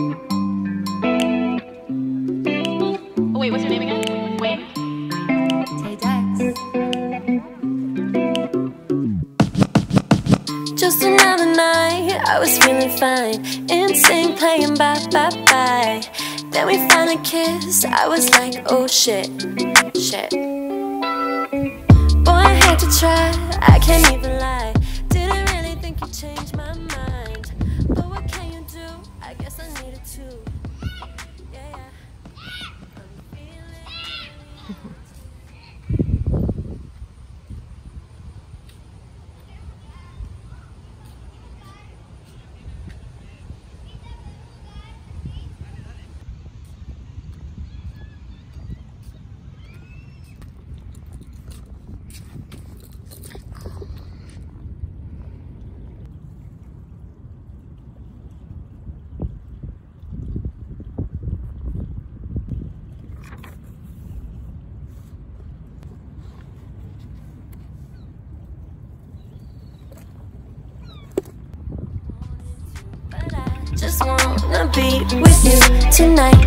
Oh, wait, what's your name again? Wayne? Tay Dex. Just another night, I was feeling fine. Instinct playing bye bye bye. Then we finally kissed. I was like, oh shit, shit. Boy, I had to try. I can't even lie. I guess I needed to. Yeah, yeah. I'm feeling. But I just wanna be with you tonight.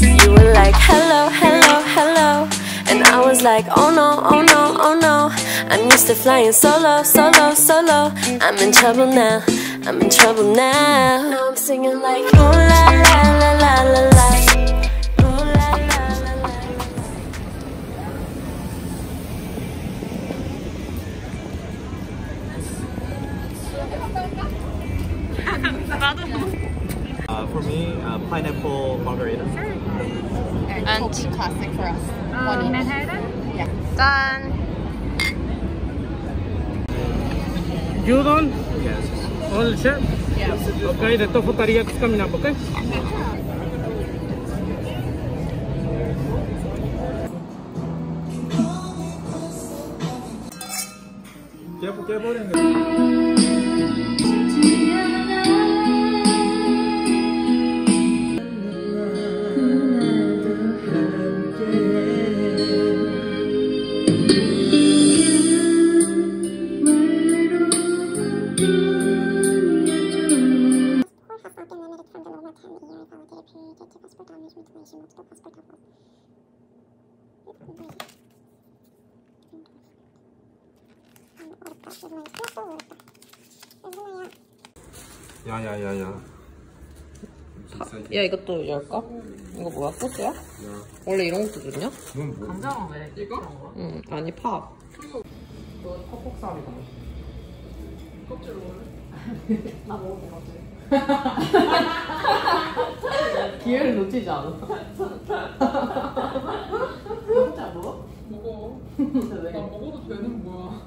You were like, hello, hello, hello. And I was like, oh no, oh no, oh no. I'm used to flying solo, solo, solo. I'm in trouble now, I'm in trouble now. Now I'm singing like, ooh la la la la la la. Ooh la la la la. Uh, for me, uh, pineapple margarita. Sure. And, and classic for us. Uh, Manhattan? Yeah. Done. Gyudon? Yes. All set? Yes. Okay, the tofu teriyaki is coming up, okay? Careful. 이것도 열까? 이거 뭐야? 소스야? 원래 이런 것도 좋냐? 넌 뭐? 간장은 왜? 이거? 응 아니 팝너 퍽퍽살이다 껍질 먹을래? 나 먹을 것 같아 기회를 놓치지 않아 너 혼자 안 먹어? 먹어 근데 왜? 나 먹어도 되는 뭐야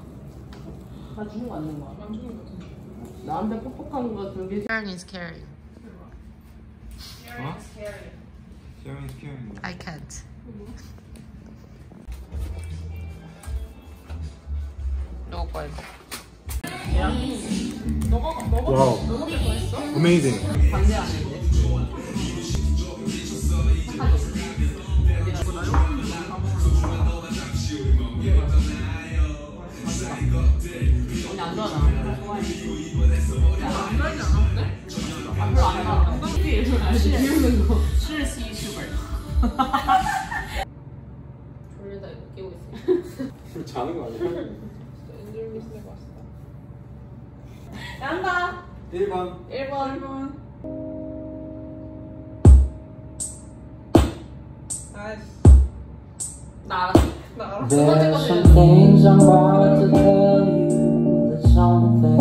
나 주는 거 아닌 거야? 안 주는 거 같은데 나한테 퍽퍽한 거 두개 Sharing is caring Is caring. I can't 누구 거야 이거? 와우. Amazing. 언니 안 좋아하잖아. 안 좋아하지 않았는데? 아, 별로 안? 예술 알지? 비우는 거. 졸리다 이거 끼고 있어. 자는 거 아니야? 엔젤미스네 맛있다. 한다. 1번. 1번. 1번. 아이씨. 나 알았어. 나 알았어. 두 번째 There's some 거는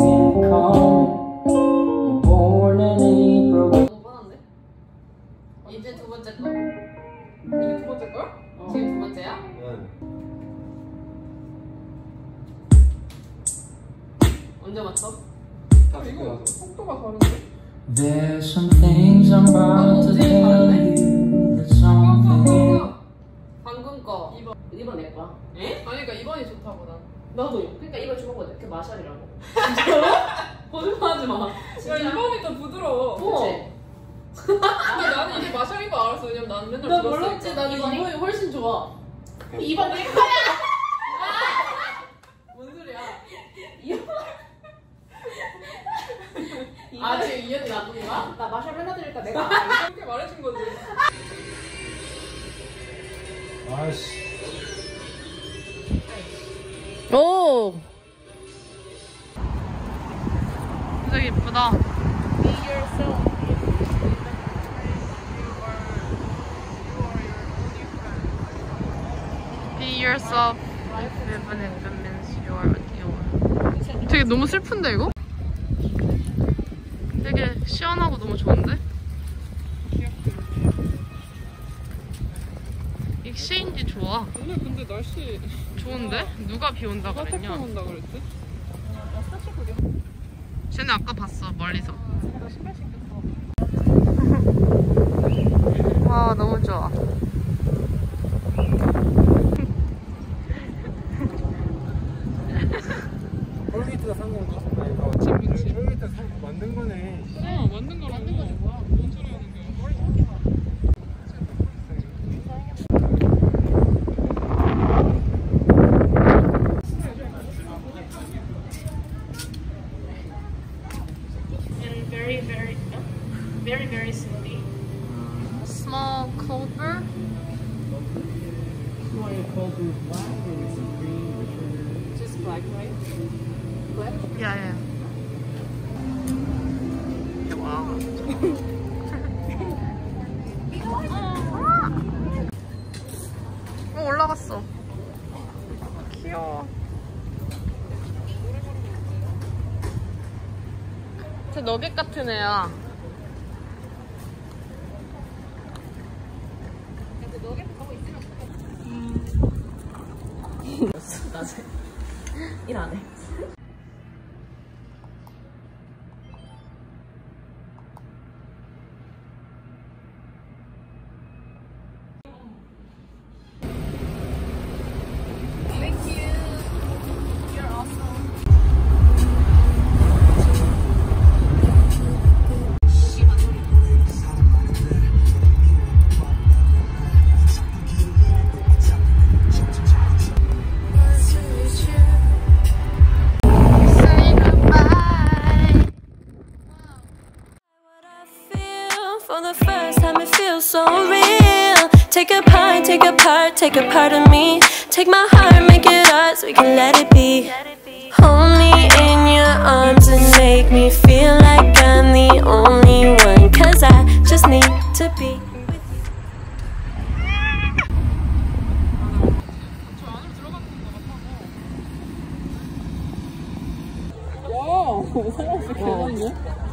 주먹 거든 그 마샬이라고? 거짓말하지 마 야, 2번이 더 부드러워. 그치? 근데 나는 이게 마샬인 거 알았어. 왜냐면 나는 맨날 나 들었으니까. 몰랐지 난 2번이 훨씬 좋아 2번 내 거야 뭔 소리야 2번 아 지금 이 언니 나쁜 거야? 나 마샬 해놔 드릴까 내가 그렇게 말해준 거지. 아이씨. 오! 예쁘다. Be yourself. Even if it means you're you. 되게 너무 슬픈데 이거? 되게 시원하고 너무 좋은데? 이 시인지 좋아. 오늘 근데 날씨 좋은데? 누가 비 온다 그랬냐? 온다 그랬지? 쟤네 아까 봤어 멀리서. 와 너무 좋아. 톨게이트가 산 건가? 아니, 이거 톨게이트 산 만든 거네. 어 만든 거라고. 만든 거지 뭐야? 뭔 소리 하는 거야? And very very very very slowly. Small clover. Just black right? Black? Yeah yeah. Wow. 어 올라갔어. 귀여워. 쟤 너겟 같은 애야. For the first time, it feels so real. Take a part, take a part, take a part of me. Take my heart, make it ours, we can let it be. Hold me in your arms and make me feel like I'm the only one. Cause I just need to be.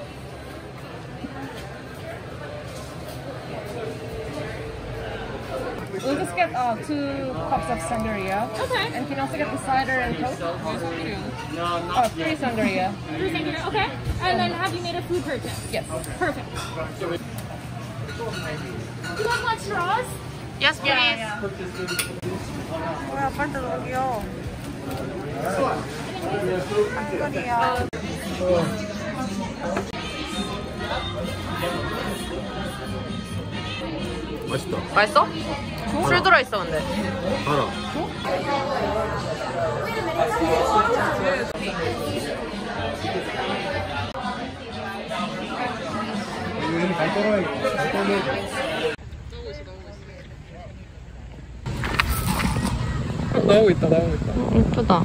We'll just get uh, two cups of sangria. Okay. And can you also get the cider and coke? Oh, free sangria. Free sangria, okay. And then have you made a food purchase? Yes. Perfect. Do you guys want straws? Yes please 뭐야 빨리 너무 귀여워 한글이야 맛있다. 맛있어? 술 들어있어 근데 알아. 이름이 잘 떨어야 잘 떨어야 나오고 있다 나오고 있다. 예쁘다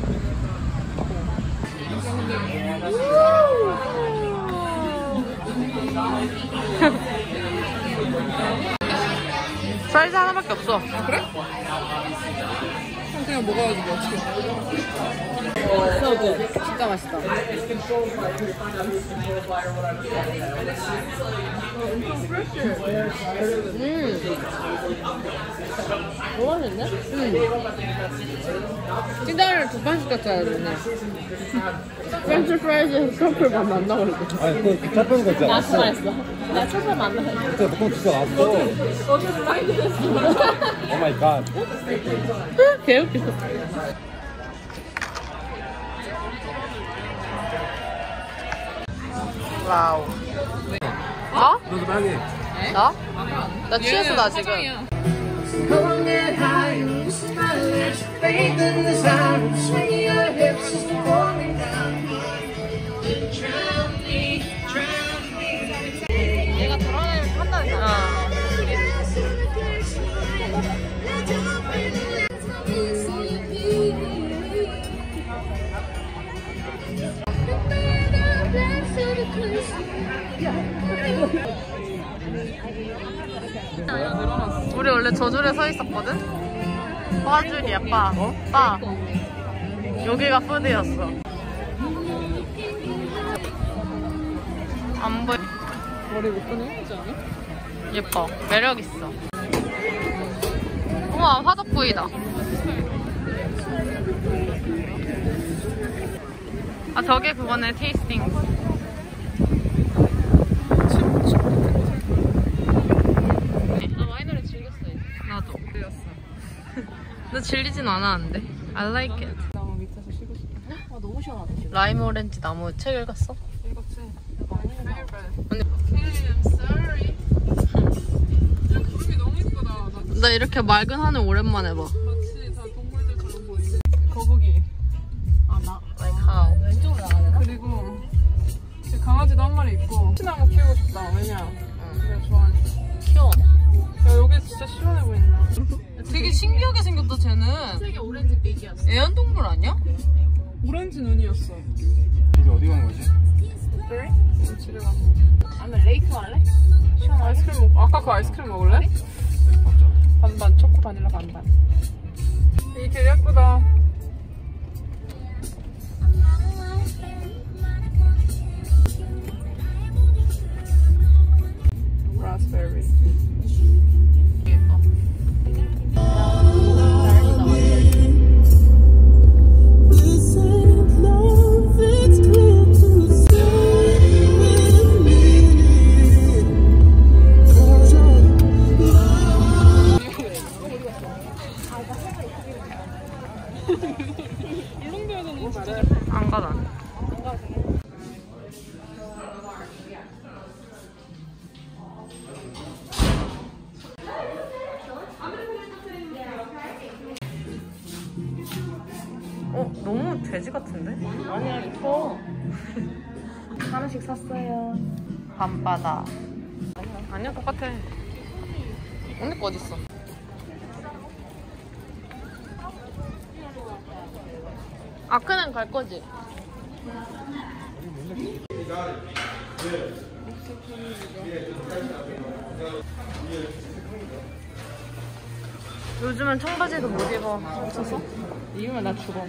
사이즈 하나밖에 없어 그래? 그냥 먹어야지 뭐 어떻게. 진짜 맛있다. 음. 너무 맛있네? 응. 찌다를 두판 시켰어야 되네. 프렌치 프라이즈에 트러플 맛 난다 그랬지. 아니 그거 잡혀는 거 있잖아 나도 말했어. 나 난다 그랬지. 그때 보통 진짜 나왔어 오 마이 갓 개웃겨. 와우. 어? 너도 빨리 나? 나 취했어 나 지금. 우리 원래 저 줄에 서 있었거든? 바줄이야 바. 바. 여기가 푸드였어. 안 보여. 머리 않아? 예뻐. 매력 있어. 우와 화덕구이다. 아 저게 그거네 테이스팅. 나 와이너를 즐겼어. 나도. 너 질리진 않았는데. I like it. 아 너무 시원하다 지금. 라임 오렌지 나무 책 읽었어? 읽었지? 언니. 나 이렇게 맑은 하늘 오랜만에 봐. 우리 어디 가는 거지? 그래? 집에 가. 아니면 레이크 할래? 아이스크림 먹. 아까 그 아이스크림 먹을래? 안 가다. 어, 너무 돼지 같은데? 아니야 이뻐. 하나씩 샀어요. 밤바다. 아니야, 똑같아. 언니 거 어딨어? 아크네 갈 거지? 요즘은 청바지도 못 입어. 없어서? 입으면 나 죽어.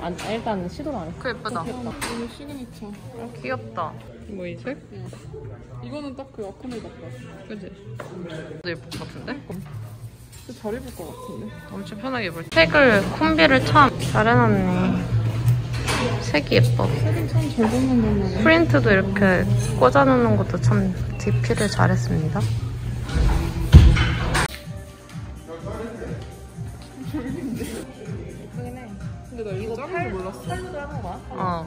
안, 일단 시도를 안 했어. 그 예쁘다. 이거 시그니처. 어, 귀엽다. 뭐 이 색? 이거는 딱 그 아크네 같다. 그지? 도 예쁠 것 같은데? 잘 입을 것 같은데. 엄청 편하게 입을 때. 색을 콤비를 참 잘해놨네. 색이 예뻐. 색은 참잘 뽑는단 말이야. 프린트도 이렇게 꽂아놓는 것도 참 DP를 잘했습니다. 근데 나 이거 작은 줄 몰랐어. 어. 아,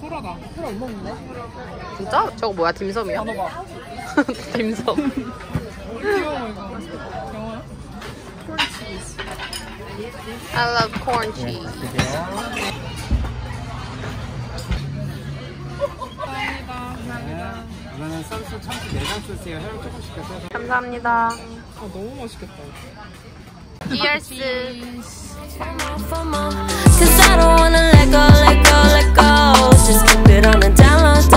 소라다. 진짜? 저거 뭐야? 딤섬이야? 단어봐. 딤섬. 귀여워, 이거. 영어야? I love corn cheese. 이거는 쌈수 참치 내장 소스에 혈 조금 시켜서 감사합니다. 아, 너무 맛있겠다. Cheers. Cause I don't wanna let go, let go, Down low.